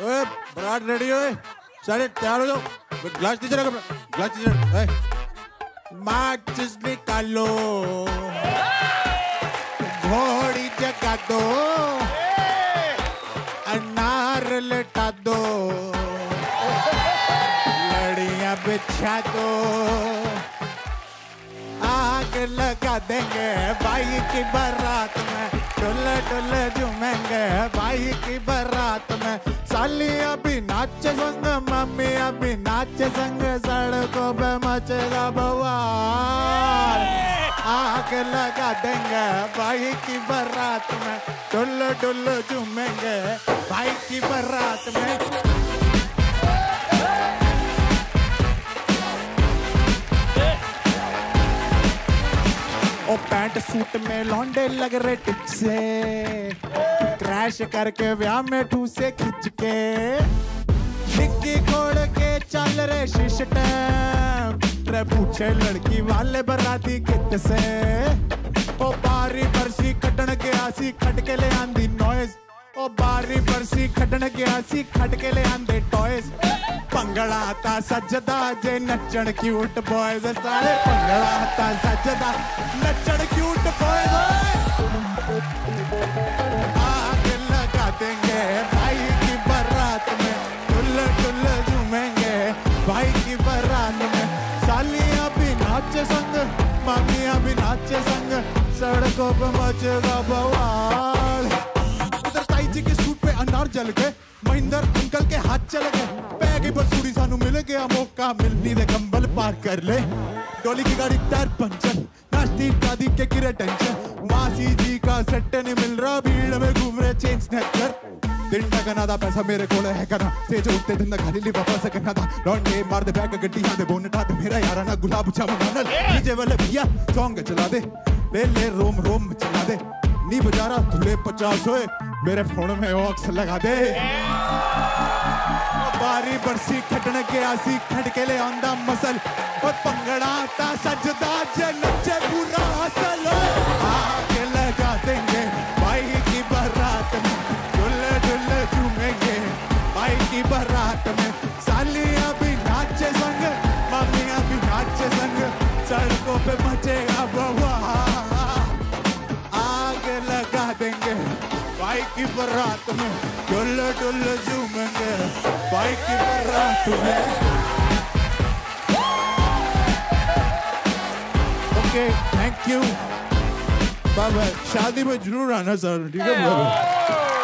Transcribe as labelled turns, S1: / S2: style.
S1: बरात रेडी हो सारे तैयार हो जाओ। ग्लास दीजिए ग्लास दीजिए माचिस निकालो, घोड़ी जगा दो, अनार लटा दो, लड़ियाँ बिछा दो। आग लगा देंगे भाई की बारात में। डुल डुल झूमेंगे भाई की बारात में। साली अभी नाच संग, मम्मी अभी नाच संग, सड़कों पे मचेगा बवाल। आग लगा देंगे भाई की बारात में। डुल डुल झूमेंगे भाई की बारात में। पैंट सूट में लौंडे लग रहे टिप से। क्रैश करके व्याह में ठूसे खिंच के। डिक्की खोड़ के चल रहे शीश रे पूछे लड़की वाले बराती कित से। ओ बारी बरसी कटन के आसी खटके ले आंदी नॉइज़ ਉਹ ਬਾਰੀ ਬਰਸੀ ਖੱਡਣ ਗਿਆ ਸੀ ਖੱਡ ਕੇ ਲਿਆਂਦੇ ਟੌਇਜ਼ ਭੰਗੜਾ ਤਾਂ ਸੱਜਦਾ ਜੇ ਨੱਚਣ ਕਿਊਟ ਬॉयਜ਼ ਸਾਰੇ ਭੰਗੜਾ ਤਾਂ ਸੱਜਦਾ ਨੱਚਣ ਕਿਊਟ ਬॉयਜ਼ ਆ ਦਿਲ ਲਗਾ ਦੇਂਗੇ ਭਾਈ ਕੀ ਬਰਾਤ ਮੇ ਟੁੱਲ ਟੁੱਲ ਝੂਮੇਂਗੇ ਭਾਈ की बरात में सालियाँ भी नाचे संग मामियाँ भी नाचे संग सड़कों पर मचेगा बवाल अनार जल गए। महिंदर अंकल के हाथ चल गए। पै गई बसूरी सानू मिल गया, मौका मिलनी दे कंबल पार कर ले। डोली की गाड़ी टायर पंचर नाश्ती दादी के किरे टेंशन। मासी जी का सेट नहीं मिल रहा, भीड़ में घूम रहे चेन स्नैचर दिन का गना दा पैसा मेरे को है कना तेज उठते दिन खाली ली वापस करना था। लौंडे मार दे बैग गड्डी हाथ दे बोनट हाथ मेरा यारा ना गुलाब जामुन ना डीजे वाले भैया सॉन्ग चला दे। ले ले रोम रोम चला दे। नी बजारा रहा तुले पचास होए। मेरे फ़ोन में ऑक्स लगा दे। बारी बरसी खटन के आसी खटके ले आंदा मसल। और पंगड़ा ता सजदा जे नचे पूरा हसल भाई की बरात में डुल डुल झूमेंगे। बाइक की बरात में। ओके थैंक यू बाबा शादी में ज़रूर आना सर ठीक है?